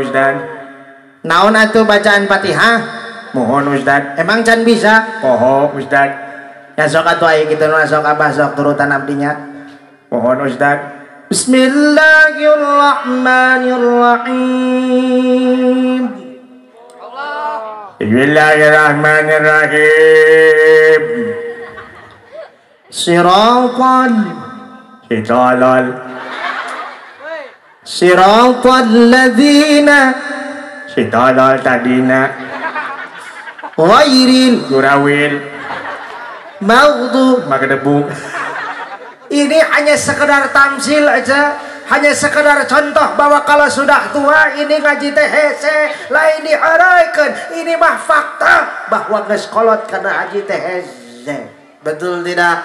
Ustaz. Naon atuh bacaan Fatihah? Mohon Ustaz. Emang can bisa? Poho Ustaz. Ya sok atuh aya kitu nu sok abah sok turutan abdinya. Mohon Ustaz. Bismillahirrahmanirrahim. Bismillahirrahmanirrahim. Siratal Sitalal. Siratal ladzina Sitalal tadina. ghairil Gurawil. maghdub Magdebuk. Ini hanya sekedar tamsil aja hanya sekedar contoh bahwa kalau sudah tua ini ngaji teh hese lain diharaikan ini mah fakta bahwa geus kolot karena haji teh hese betul tidak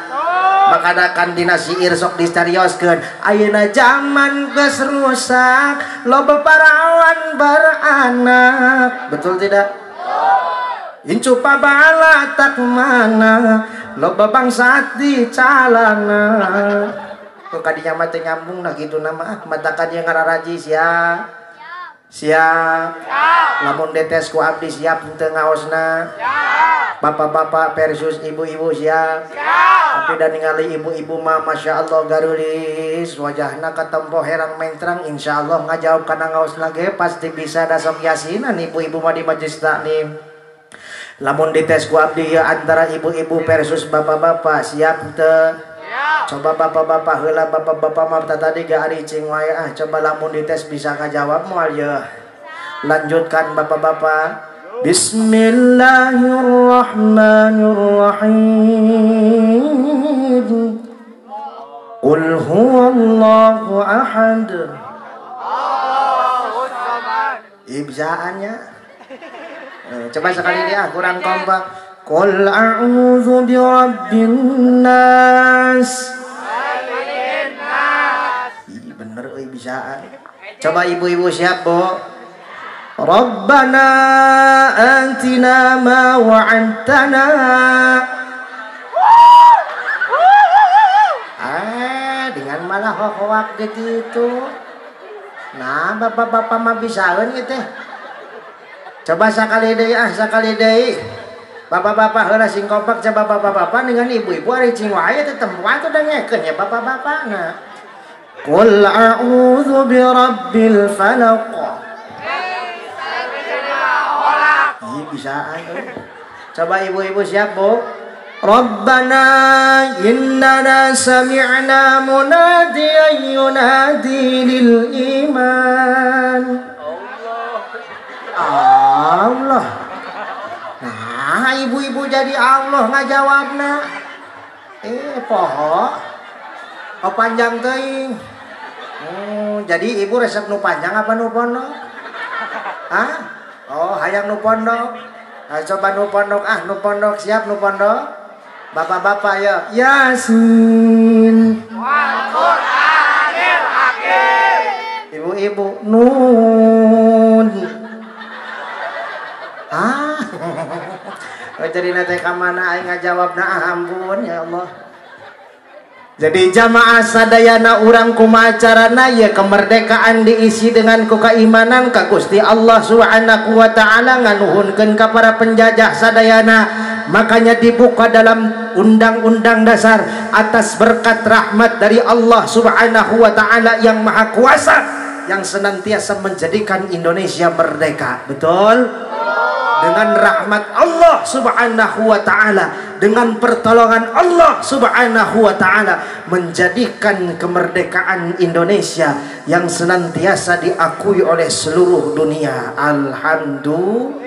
maka akan dina siir sok disterioskeun. Ayeuna zaman geus rusak loba parawan beranak. Betul tidak? Incu pabala tak mana loba bangsat di calana. Kok kadinya mati nyambung nah gitu nama matakan yang ngararaji siap siap. Lamun detes ku abdi siap teu ngaosna. Bapak-bapak versus ibu-ibu siap. Tapi dan ningali ibu-ibu mah Masya Allah garulis wajahna katempo herang mentrang Insya Allah ngajawab karena ngaos lagi pasti bisa dasok yasinan ibu-ibu mah di majlis taklim. Lamun dites ku abdi ya antara ibu-ibu versus bapak-bapak siap teu coba bapak-bapak heula bapak-bapak mah tadi gak ari cing wae ah coba lamun dites bisa ngajawab moal ya lanjutkan bapak-bapak. Bismillahirrahmanirrahim. Qul huwallahu ahad. Ibzaannya Eh, Coba sekali dia kurang kompak. A'udzu birabbin nas. Ih, bener euy bisa. Coba ibu-ibu siap, Bu. Rabbana atina ma wa'adtana. Ah, dengan malah hoak gitu. Nah, bapak-bapak mah bisaeun ieu teh. Coba sekali deh ah sekali deh. Bapak-bapak heula sing kompak coba bapak-bapak dengan ibu-ibu ari cing wae teh tempuan tuh dengekeun ya bapak-bapak nah. Qul a'udzu birabbil falaq. Ih bisa ayo. Coba ibu-ibu siap, Bu. Rabbana innana sami'na munadiyan yunadi lil iman. Allah. Nah, ibu-ibu jadi Allah ngajawabna. Eh, poho. Oh panjang teuing. Hmm, jadi ibu resep nu panjang apa nu pondok? Hah? Oh, hayang nu pondok. Nah, coba nu pondok ah, nu pondok siap nu pondok. Bapak-bapak ya. Yasin. Ibu-ibu nun. Ah. Oh, jadi nanti kamana aing ngajawab nah ampun ya Allah. Jadi jamaah sadayana urang kumacarana ya kemerdekaan diisi dengan ku keimanan ka Gusti Allah Subhanahu wa taala nganuhunkeun ka para penjajah sadayana makanya dibuka dalam undang-undang dasar atas berkat rahmat dari Allah Subhanahu wa taala yang maha kuasa yang senantiasa menjadikan Indonesia merdeka. Betul? Dengan rahmat Allah subhanahu wa ta'ala dengan pertolongan Allah subhanahu wa ta'ala menjadikan kemerdekaan Indonesia yang senantiasa diakui oleh seluruh dunia. Alhamdulillah.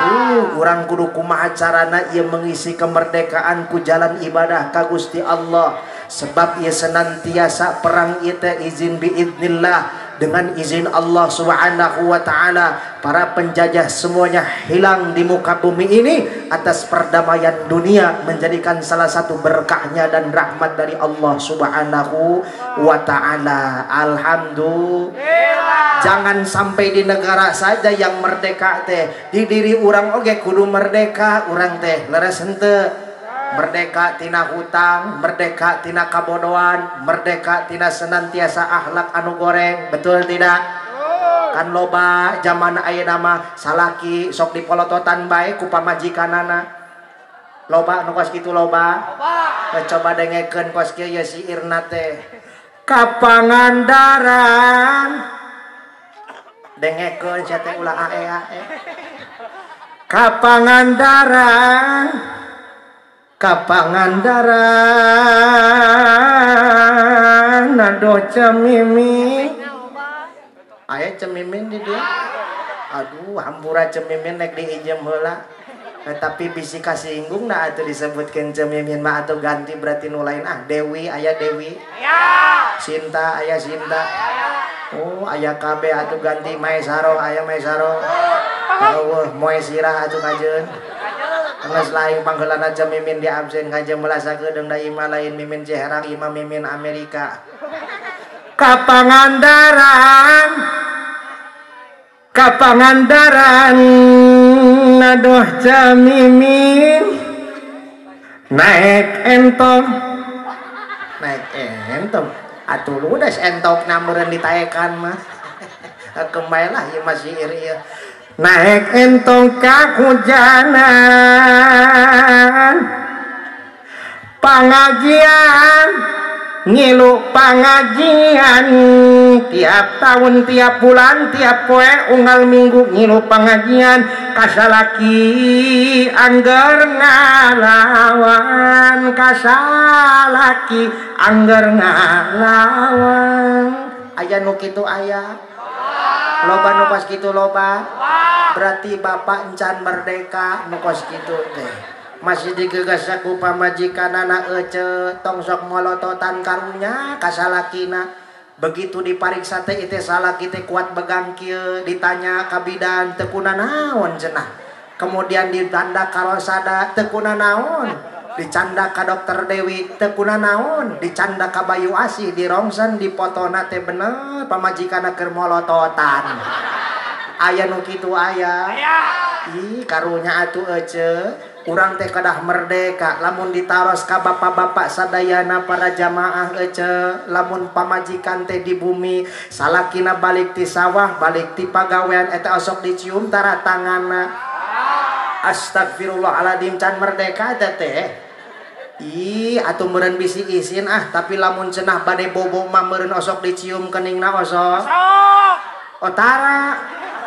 Tuh orang kudu kumaha carana ia mengisi kemerdekaan ku jalan ibadah ka Gusti Allah. Sebab ia senantiasa perang itu izin biidnillah dengan izin Allah Subhanahu wa taala para penjajah semuanya hilang di muka bumi ini atas perdamaian dunia menjadikan salah satu berkahnya dan rahmat dari Allah Subhanahu wa taala. Alhamdulillah. Jangan sampai di negara saja yang merdeka teh. Di diri orang oge kudu merdeka. Orang teh leres henteu merdeka tina hutang merdeka tina kabodoan merdeka tina senantiasa akhlak anu goreng betul tidak? Kan loba zaman Aye nama salaki sok dipolototan baik kupa majikan nana loba nukos gitu loba? Coba dengeken kos ya si Irna teh. Kapangan kapangandaran dengeken siapa ulah ae ae kapangandaran Kapangandaran. Nado cemimin ayah cemimin di dia. Aduh hampura cemimin naik di ijem hela eh, tapi bisi kasih inggung nah itu disebutkan cemimin mah atau ganti berarti nulain ah Dewi ayah Dewi. Ya. Sinta ayah Sinta. Oh ayah KB atau ganti. Maisaro ayah Maisaro Oh, oh Moesirah atau ngajen Geus lain panggeulana cemimin di absen ngajeng melasa keudeng da ima lain mimin Ceherang ima mimin Amerika. Kapangandaran Kapangandaran aduh camimin naik entong naik entong atuh ludes entok namureun ditaekan mah. Kembali lah ya masih iri ya naik entong ka hujanan. Pengajian ngilu pengajian tiap tahun tiap bulan tiap poe unggal minggu ngilu pengajian kasalaki angger ngalawan. Kasalaki angger ngalawan. Aya nu kitu ayah loba nu pas kitu loba. Berarti bapak encan merdeka nu kos kitu teh. Masih digegas aku pamajikan anak ece tong sok molototan karunya kasalakina. Begitu dipariksa teh itu salah kita kuat begang kieu. Ditanya kabidan tekuna naon cenah? Kemudian ditanda karosada tekuna naon dicanda ka dokter Dewi tekuna naon? Dicanda ka Bayu Asih dirongsan dipotona teh bener pamajikan keur molototan. Aya nu kitu aya. Ih karunya atuh ece. Urang teh kedah merdeka lamun ditaros ka bapak-bapak sadayana para jamaah ece. Lamun pamajikan teh di bumi salakina balik ti sawah balik ti pagawean eta osok dicium tara tangana. Astagfirullahaladzim can merdeka teh. Ih atuh meureun bisi isin ah tapi lamun cenah bade bobo mah meureun osok dicium keningna osok. Oh tara.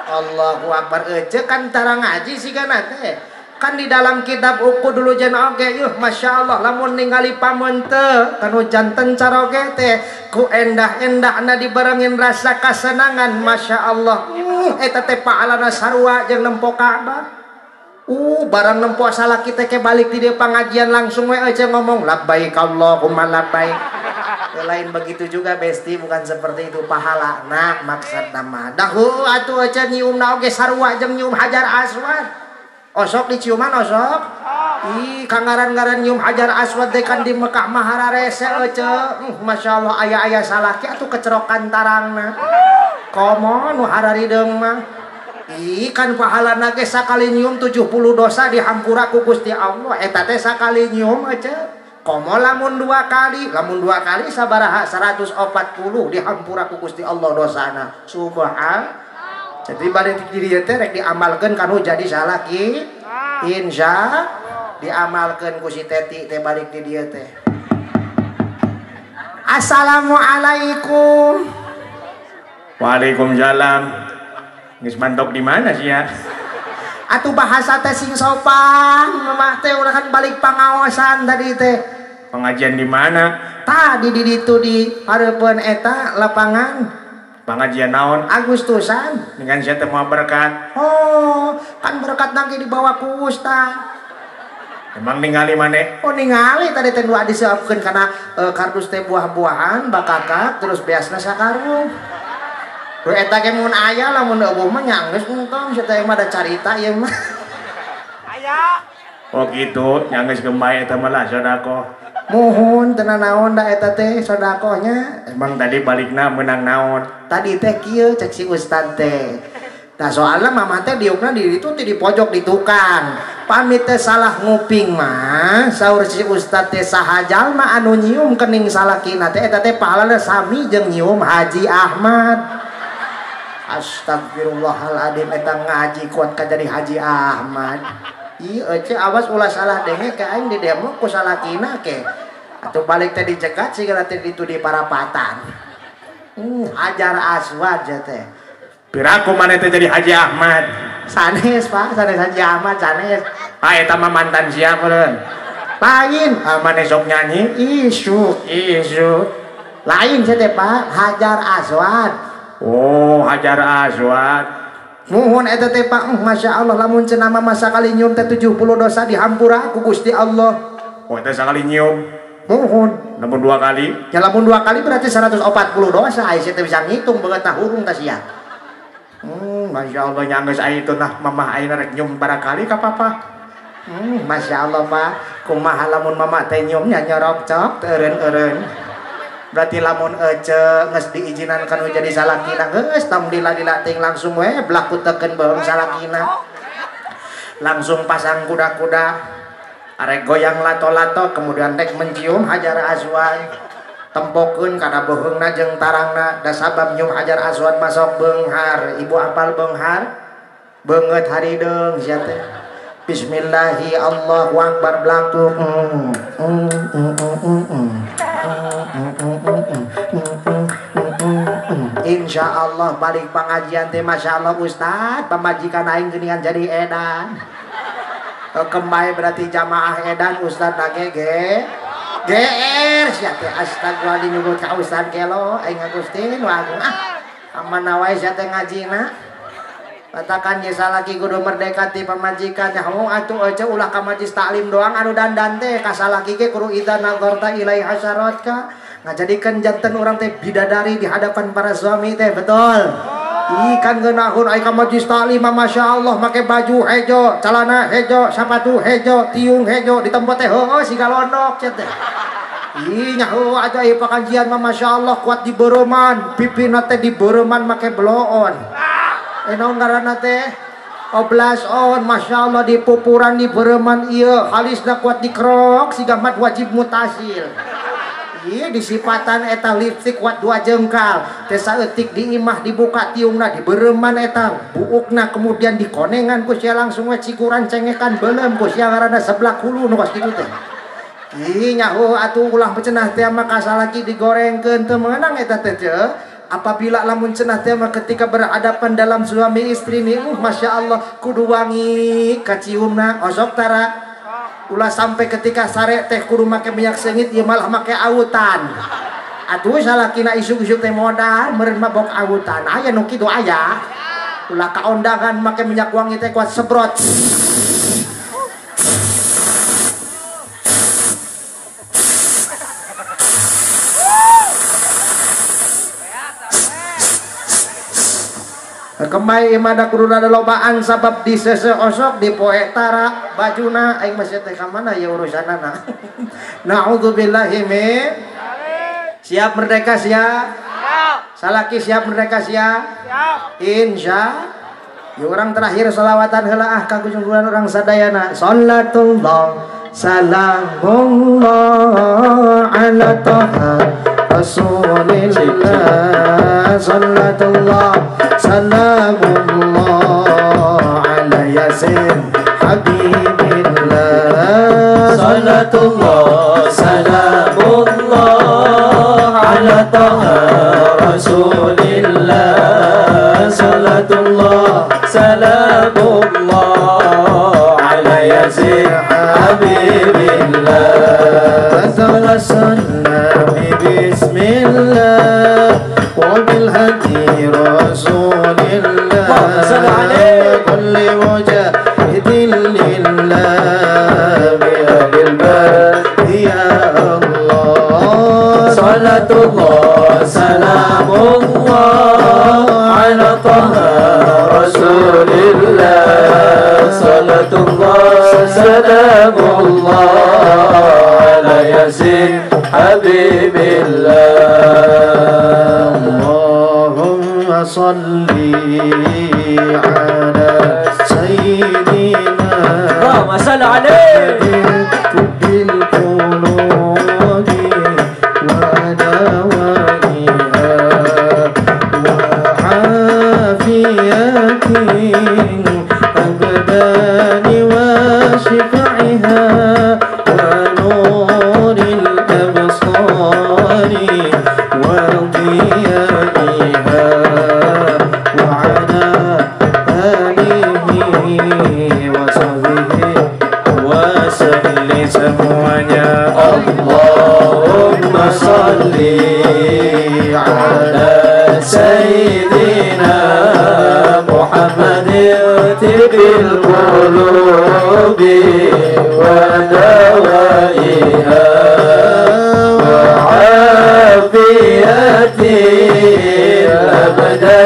Allahu Akbar. Ece kan tara ngaji sih kan teh. Kan di dalam kitab uku dulu jen oge yuh masya Allah lamun ningali pamente kanu janten cara oge teh. Ku endah endah na dibarengin rasa kesenangan masya Allah. Uh eta teh paalana sarua jeung nempo Ka'bah uh barang nempo salah kita ke balik di pengajian langsung we aja ngomong labbaik Allahumma labbaik. Lain begitu juga besti bukan seperti itu. Pahala nah maksud nama. Dahu atuh aja nyium na oge sarua jeung nyium hajar aswad. Osok diciuman osok? Ih kangaran-ngaran nyium hajar aswad dekan di Mekah mahararese ece uh, Masya Allah ayah-ayah salaki atuh kecerokan tarangna komo nu hararideng mah ih kan pahala nage sakali nyium 70 dosa dihampura ku Gusti Allah. Eta teh sakali nyium ece komo lamun dua kali lamun dua kali sabaraha 140 dihampura ku Gusti Allah dosana. Subhan. Jadi balik diri teh rek diamalkan kanu jadi salah ki insya diamalkan ku si teti teh balik di dia teh. Assalamualaikum. Waalaikumsalam Geus mantok di mana sih ya? Atuh bahasa teh sing sopan mah teh kan balik pengawasan tadi teh. Pengajian di mana? Tadi di ditu di hareupeun eta lapangan. Pengajian naon? Agustusan. Dengan saya mau berkat. Oh kan berkat nanti dibawa ku Ustaz emang ningali mana oh ningali. Tadi teh dua disebutkan karena e, kardus teh buah-buahan bakakak terus biasanya sakarung eta ge mun aya lamun eueuh mah nyanggeus engkong sia teh mah ada carita ieu mah. Aya oh gitu nyanggeus gembay eta mah lah sodako. Mohon tenan naon da eta teh sodakonya. Emang tadi balikna menang naon? Tadi teh kieu cek si ustad teh. Nah soalnya mama teh diukna di itu di pojok di tukang. Pamit teh salah nguping mah. Sahur si ustad teh sahajal mah anu nyium kening salah kina teh. Eta teh pahalana sami jeung nyium Haji Ahmad Astagfirullahaladzim Eta ngaji kuat ka jadi Haji Ahmad Iya ece awas ulah salah denge ke aing di demo ku salah kina ke Atau balik tadi cegat sih kalau tadi itu di parapatan Hmm, Hajar Aswad ya teh Piraku mana teh jadi Haji Ahmad. Sanes pak, sanes Haji Ahmad sanes Ah eta mah mantan siapa meureun? Lain Ah mana sok nyanyi? Isu Isu. Lain teh pak Hajar Aswad Oh, Hajar Aswad. Nuhun eta teh Pak, Masya Allah lamun cenama masa kali nyium teh 70 dosa dihampura ku Gusti Allah. Oh, eta sekali nyium. Nuhun. Namun dua kali. Ya lamun dua kali berarti 140 dosa, ai teh bisa ngitung banget tah hurung tah sia. Hmm, Masya Allah nyanggeus ai itu nah mamah ayeuna rek nyium barakali ka papa. Hmm, Masya Allah Pak, kumaha lamun mama teh nyium nya nyorok cok eureun-eureun. Berarti lamun ece nges diizinan kanu jadi salakina tong dila-dila ting langsung we blaku teken beung salakina. Langsung pasang kuda-kuda arek goyang lato-lato kemudian rek mencium hajar aswan tempokeun kana beheungna jeung tarangna da sabab nyium hajar aswan masuk beunghar ibu apal beunghar beungeut harideung sia teh Bismillahi Allahu Akbar belaku Mm, mm, mm, mm, mm, mm. Insya Allah balik pengajian teh Masya Allah Ustadz pemajikan aing geningan jadi edan. Kembali berarti jamaah edan Ustadz nagege GR siate astagfirullah nyebut ka Ustaz kelo. Aing Agustin wae ah. Amana wae siate ngajina katakan jasa lagi kudu merdeka ti pamajikan hong atuh eh, aja ulah ka majlis taklim doang anu dandan teh. Kasalaki ge kudu idan nazarta ilai hasarat ka. Hasaratka ngajadikeun janten orang teh bidadari di hadapan para suami teh betul ikan geunahun ai majlis taklim mah masya Allah make baju hejo celana hejo sepatu hejo tiung hejo di tempat teh heueuh si galondok cenah teh Ih nyaho aja ieu pakajian mah masya Allah kuat di beureman pipina teh di beureman make bloon Enaon ngaranna teh? Oblas on, masya Allah di pupuran di bereman iya halisna kuat dikrok si gamat wajib mutasil. Iya disipatan eta lipstik kuat dua jengkal teh saeutik di imah dibuka tiungna di bereman eta buukna kemudian dikonengan ku sia langsung cikuran cengekan beuleum ku sia ngaranna sebelah hulu nu kitu teh. Ih nyaho atuh ulah pecenah teh mah kasalaki digorengkeun teu meunang eta teh. Apabila lamun cenah teh mah ketika berhadapan dalam suami istri nih, uh, masya Allah kudu wangi kaciumna osok tara. Ulah sampai ketika sare teh kudu make minyak sengit, ieu malah make autan. Atuh salakina isuk-isuk teh modal, meureun mah bok autan. Aya nu kitu aya. Ulah kaondangan make minyak wangi teh kuat sebrot. Kembali imada kudu ada lobaan sabab di sese osok di poe tara bajuna aing masih teh ka mana ya urusanana. Nauzubillahi min Siap merdeka siap? Salaki siap merdeka siap? Insya Ya orang terakhir salawatan heula ah ka kujunggulan orang sadayana. Sallatullah salamullah ala taha Rasulillah Sallatullah salamullah ala yasin Habibillah Salatullah salamullah ala taha rasulillah وبالهدي رسول الله صل عليه. كل مجاهد لله بأهل البلد يا الله. صلاة الله سلام الله على طه رسول الله. صلاة الله سلام الله على ياسين حبيب الله. فصلي على سيدنا اللهم صل عليه.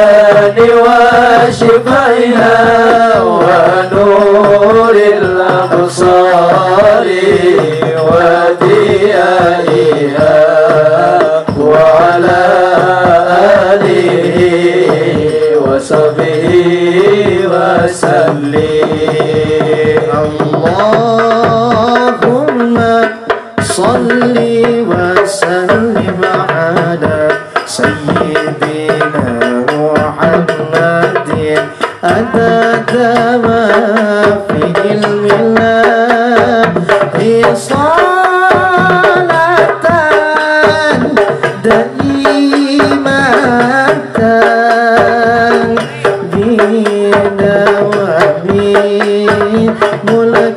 Abdani wa Mulai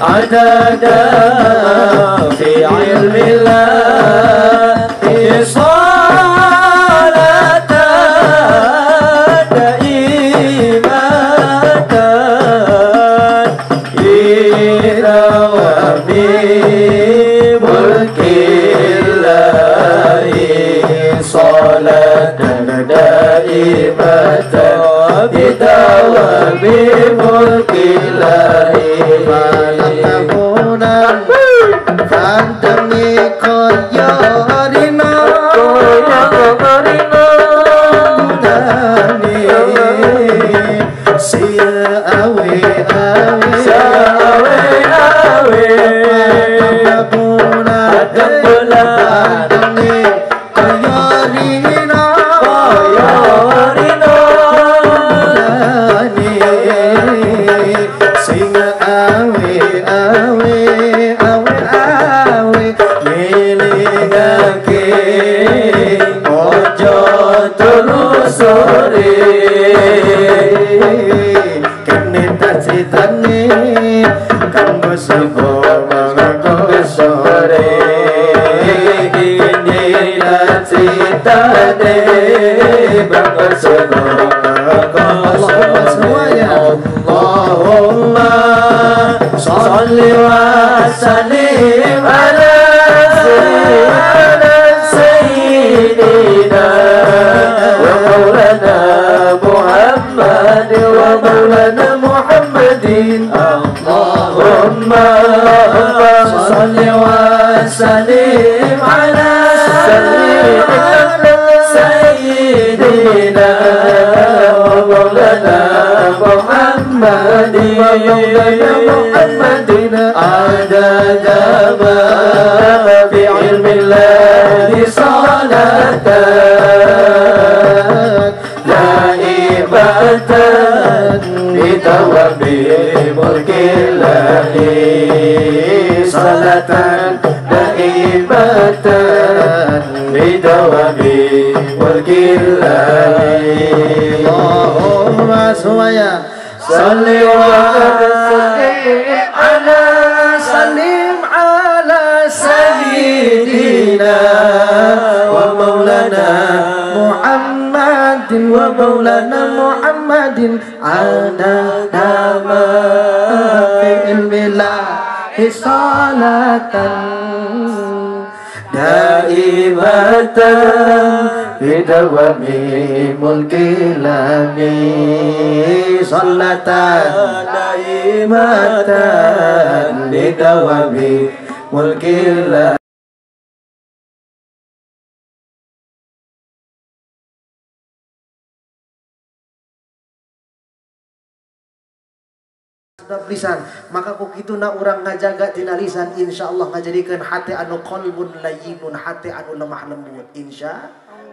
عدد في علم الله صلاة دائمة إلى ملك الله صلاة دائمة بدوام ملك telusuri kene tak citani kan bersama Bangun sore, ini tak cita deh, bangun sore. wa sallim ala sayyidina wa maulana محمد ومولانا محمد عدد ما في علم الله صلاة دائمة بدوام ملك الله بدوام ملك الله اللهم semuanya صل وسلم على سلم على سيدنا ومولانا محمد ومولانا محمد على ما في علم الله صلاة دائمة بدوام ملك الله صلاة دائمة بدوام mulkil sedap lisan. Maka kok itu nak orang ngajaga tina lisan insyaallah ngajadikan hati anu qalbun layyinun hati anu lemah lembut insya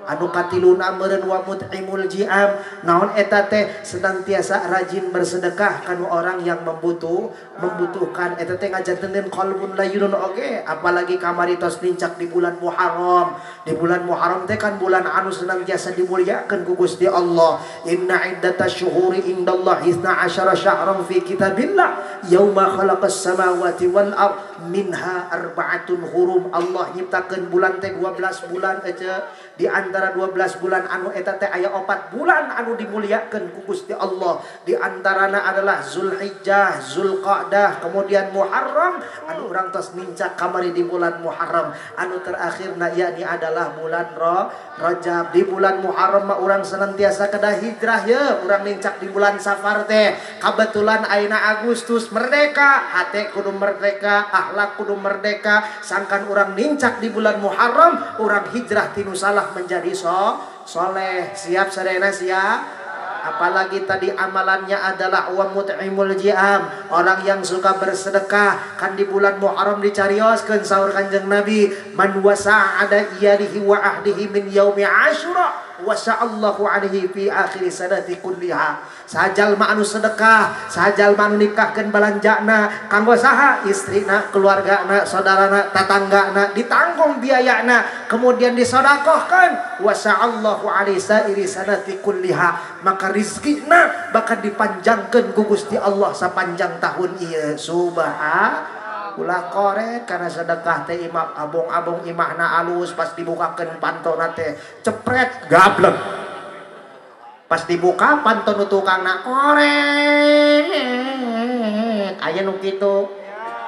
anu katiluna meureun wa mut'imul ji'am. Naon eta teh? Senantiasa rajin bersedekah kanu orang yang membutuh membutuhkan. Eta teh ngajanteun qalbun layyinun oge. Apalagi kamari tos nincak di bulan Muharram. Di bulan Muharram teh kan bulan anu senantiasa dimuliakeun ku Gusti Allah. Inna iddatash syuhuri indallahi 12 syahran fi kitabillah. Yauma khalaqas samawati wal ard minha arbaatun hurum. Allah nyiptakeun bulan teh 12 bulan aja di antara 12 bulan anu eta teh aya opat bulan anu dimuliakeun ku Gusti Allah. Di antarana adalah Zulhijjah, Zulqa'dah, kemudian Muharram. Anu urang tos mincak kamari di bulan Muharram. Anu terakhirna yakni adalah bulan Ra Rajab. Di bulan Muharram mah urang senantiasa kedah hijrah ya urang mincak di bulan Safar teh. Kebetulan aina Agustus merdeka. Hate kudu merdeka akhlak kudu merdeka. Sangkan urang nincak di bulan Muharram urang hijrah tinu salah menjadi so soleh siap serena siap. Apalagi tadi amalannya adalah wa mut'imul ji'am. Orang yang suka bersedekah kan di bulan Muharram dicarioskeun sahur Kanjeng Nabi. Man wasa'ada iyadihi wa ahdihi min yaumi asyura wasa'allahu alaihi fi akhir sanati kulliha. Sajal ma anu sedekah sajal ma anu nikahkeun balanjana kanggo saha istrina keluargana saudarana tatanggana ditanggung biayana kemudian disodakohkan wasa'allahu alaihi sairi sanati kulliha. Maka rizkina bakal dipanjangkan ku Gusti Allah sepanjang tahun ieu. Subhan ulah korek karena sedekah teh imam abong-abong imahna alus pas dibukakan pantona teh cepret gablek. Pas dibuka panton tukang nak korek aja nu gitu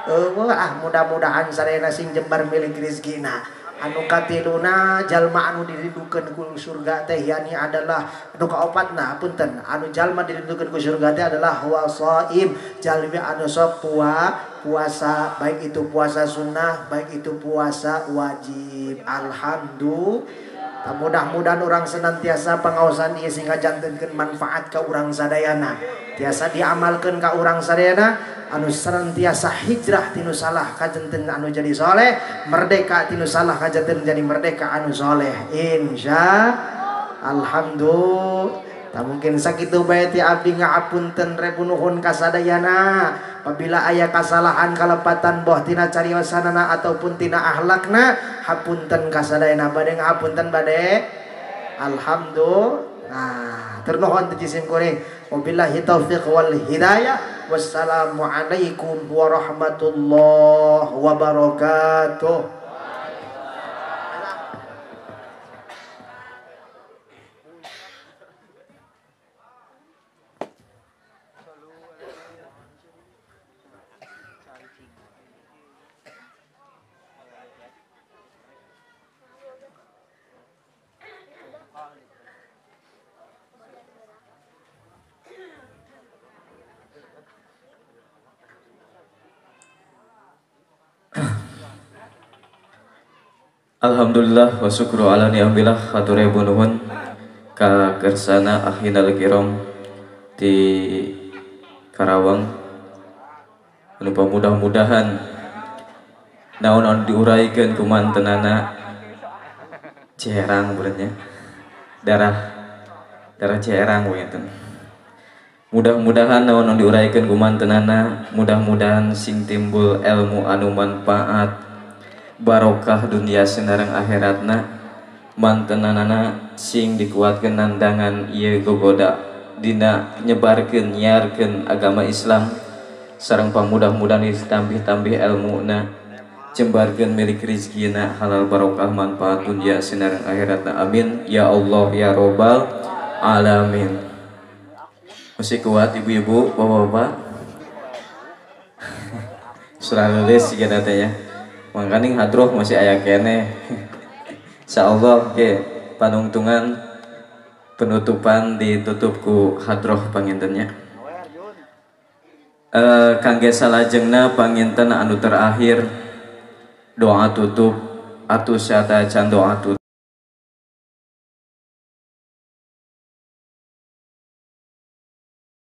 uh, ah mudah-mudahan sarena sing jembar milik rizkina. Anu katiluna jalma anu dirindukeun ku surga teh yani adalah anu kaopatna punten anu jalma dirindukeun ku surga teh adalah wasaim jalmi anu sok puasa puasa baik itu puasa sunnah baik itu puasa wajib. Alhamdulillah. Mudah-mudahan orang senantiasa pengawasan ieu sehingga jantenkeun manfaat ke orang sadayana. Tiasa diamalkan ke orang sadayana anu senantiasa hijrah tinu salah kajanten anu jadi soleh merdeka tinu salah kajanten jadi merdeka anu soleh. Insya alhamdulillah tak mungkin sakitu bae ti abdi ngaapunten rebunuhun kasadayana. Apabila ayah kesalahan kalepatan boh tina cariosanana ataupun tina ahlakna hapunten kasadayana. Bade ngapunten bade? Alhamdulillah. Nah ternohon tu jisim kuring wabillahi taufiq wal hidayah. Wassalamualaikum warahmatullahi wabarakatuh Alhamdulillah wa syukru ala ni'amillah haturaibu nuhun ka kersana ahinal kiram di Karawang. Anu mudah-mudahan naon diuraikan kumantenana cerang bulannya darah darah cerang begitu mudah-mudahan naon diuraikan kumantenana mudah-mudahan sing timbul ilmu anu manfaat barokah dunia senarang akhiratna mantenanana sing dikuatkan nandangan ia gogoda dina nyebarkan nyiarkan agama Islam. Sarang pamudah-mudahan ditambih-tambih ilmu na cembarkan milik rizkina halal barokah manfaat dunia senarang akhiratna. Amin. Ya Allah ya robbal alamin. Masih kuat ibu-ibu bapak-bapak? Surah nulis jika ya mangkaning hadroh masih ayah kene. Insyaallah ke panungtungan penutupan ditutup ku hadroh pangintennya. E, kangge salajengna panginten anu terakhir doa tutup atau syata can doa tutup